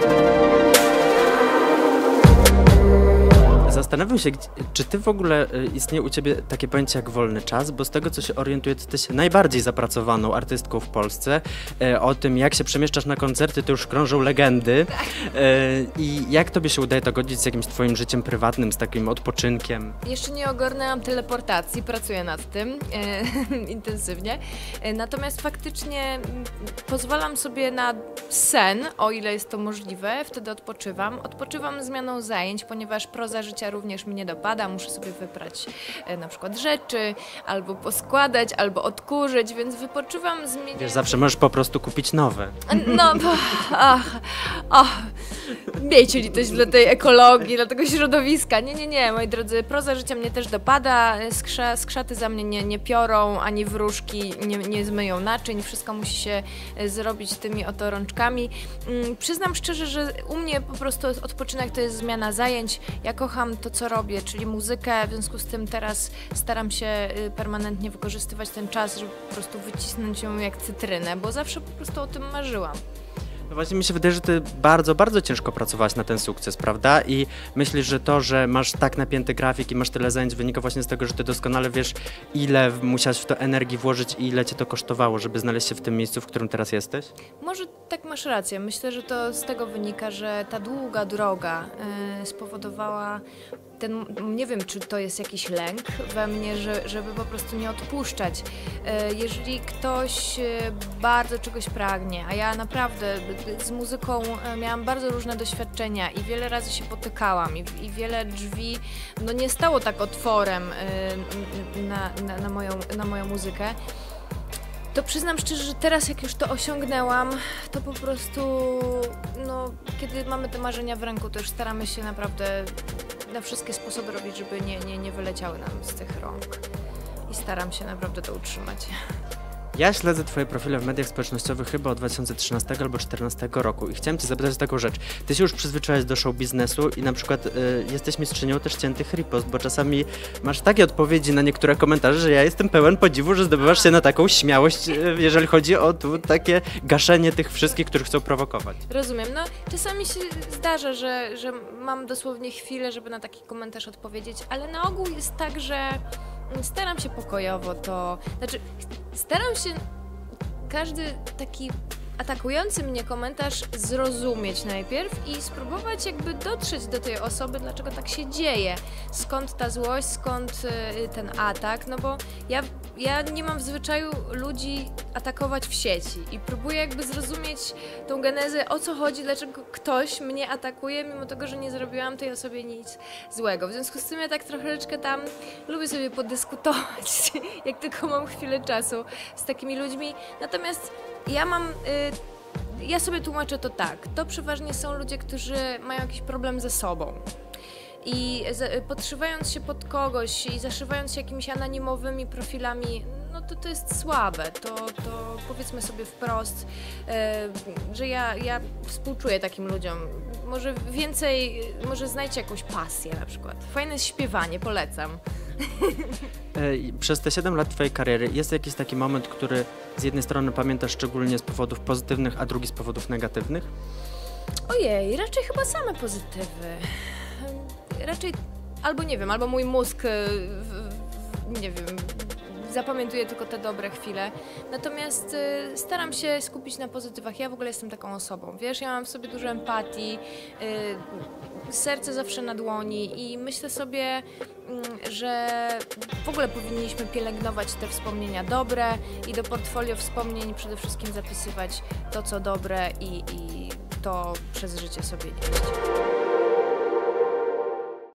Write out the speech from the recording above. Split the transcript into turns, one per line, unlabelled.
Thank you. Zastanawiam się, czy ty w ogóle y, istnieje u ciebie takie pojęcie jak wolny czas, bo z tego co się orientuję, ty jesteś najbardziej zapracowaną artystką w Polsce. E, o tym, jak się przemieszczasz na koncerty, to już krążą legendy. E, I jak tobie się udaje to godzić z jakimś twoim życiem prywatnym, z takim odpoczynkiem?
Jeszcze nie ogarnęłam teleportacji, pracuję nad tym e, intensywnie. Natomiast faktycznie pozwalam sobie na sen, o ile jest to możliwe, wtedy odpoczywam. Odpoczywam zmianą zajęć, ponieważ proza życia również mnie dopada. Muszę sobie wybrać e, na przykład rzeczy, albo poskładać, albo odkurzyć, więc wypoczywam, zmieniam...
Wiesz, zawsze możesz po prostu kupić nowe.
No, bo, ach, ach, miejcie litość dla tej ekologii, dla tego środowiska. Nie, nie, nie, moi drodzy, proza życia mnie też dopada, Skrza, skrzaty za mnie nie, nie piorą, ani wróżki nie, nie zmyją naczyń, wszystko musi się e, zrobić tymi oto rączkami. Mm, Przyznam szczerze, że u mnie po prostu odpoczynek to jest zmiana zajęć. Ja kocham to, co robię, czyli muzykę, w związku z tym teraz staram się y, permanentnie wykorzystywać ten czas, żeby po prostu wycisnąć ją jak cytrynę, bo zawsze po prostu o tym marzyłam.
No właśnie mi się wydaje, że ty bardzo, bardzo ciężko pracowałaś na ten sukces, prawda? I myślisz, że to, że masz tak napięty grafik i masz tyle zajęć wynika właśnie z tego, że ty doskonale wiesz, ile musiałaś w to energii włożyć i ile cię to kosztowało, żeby znaleźć się w tym miejscu, w którym teraz jesteś?
Może tak masz rację. Myślę, że to z tego wynika, że ta długa droga y, spowodowała ten, nie wiem, czy to jest jakiś lęk we mnie, że, żeby po prostu nie odpuszczać. Y, jeżeli ktoś y, bardzo czegoś pragnie, a ja naprawdę y, z muzyką miałam bardzo różne doświadczenia i wiele razy się potykałam i, i wiele drzwi no nie stało tak otworem na, na, na, moją, na moją muzykę. To przyznam szczerze, że teraz jak już to osiągnęłam, to po prostu, no, kiedy mamy te marzenia w ręku, to już staramy się naprawdę na wszystkie sposoby robić, żeby nie, nie, nie wyleciały nam z tych rąk. I staram się naprawdę to utrzymać.
Ja śledzę twoje profile w mediach społecznościowych chyba od 2013 albo 2014 roku i chciałem cię zapytać taką rzecz. Ty się już przyzwyczaiłeś do show biznesu i na przykład y, jesteś mistrzynią też ciętych ripost, bo czasami masz takie odpowiedzi na niektóre komentarze, że ja jestem pełen podziwu, że zdobywasz się na taką śmiałość, y, jeżeli chodzi o tu takie gaszenie tych wszystkich, których chcą prowokować.
Rozumiem. No, czasami się zdarza, że, że mam dosłownie chwilę, żeby na taki komentarz odpowiedzieć, ale na ogół jest tak, że staram się pokojowo to. Znaczy, staram się każdy taki atakujący mnie komentarz zrozumieć najpierw i spróbować jakby dotrzeć do tej osoby, dlaczego tak się dzieje, skąd ta złość, skąd y, ten atak, no bo ja, ja nie mam w zwyczaju ludzi atakować w sieci i próbuję jakby zrozumieć tą genezę, o co chodzi, dlaczego ktoś mnie atakuje, mimo tego, że nie zrobiłam tej osobie nic złego. W związku z tym ja tak troszeczkę tam lubię sobie podyskutować, jak tylko mam chwilę czasu z takimi ludźmi. Natomiast ja mam. Y, ja sobie tłumaczę to tak. To przeważnie są ludzie, którzy mają jakiś problem ze sobą. I podszywając się pod kogoś i zaszywając się jakimiś anonimowymi profilami, no to to jest słabe. To, to powiedzmy sobie wprost, e, że ja, ja współczuję takim ludziom. Może więcej, może znajdźcie jakąś pasję na przykład. Fajne jest śpiewanie, polecam.
E, Przez te 7 lat twojej kariery jest jakiś taki moment, który z jednej strony pamiętasz szczególnie z powodów pozytywnych, a drugi z powodów negatywnych?
Ojej, raczej chyba same pozytywy. Raczej albo nie wiem, albo mój mózg, w- nie wiem, zapamiętuje tylko te dobre chwile. Natomiast y, staram się skupić na pozytywach. Ja w ogóle jestem taką osobą. Wiesz, ja mam w sobie dużo empatii, y, serce zawsze na dłoni i myślę sobie, mm, że w ogóle powinniśmy pielęgnować te wspomnienia dobre i do portfolio wspomnień przede wszystkim zapisywać to, co dobre i, i to przez życie sobie nieść.